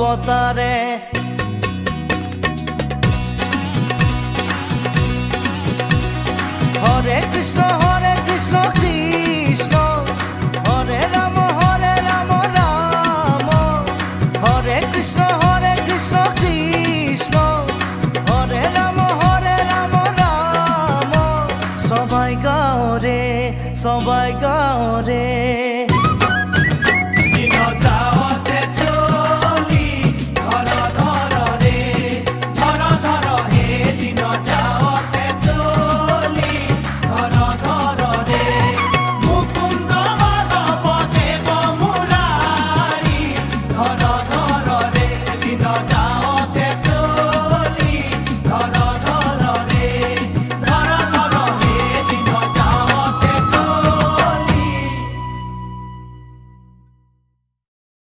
অবতারে। হরে কৃষ্ণ হরে কৃষ্ণ কৃষ্ণ। হরে রাম হরে রাম রাম। হরে কৃষ্ণ হরে কৃষ্ণ কৃষ্ণ। হরে রাম হরে রাম রাম। সবাই গাও রে, সবাই গাও রে।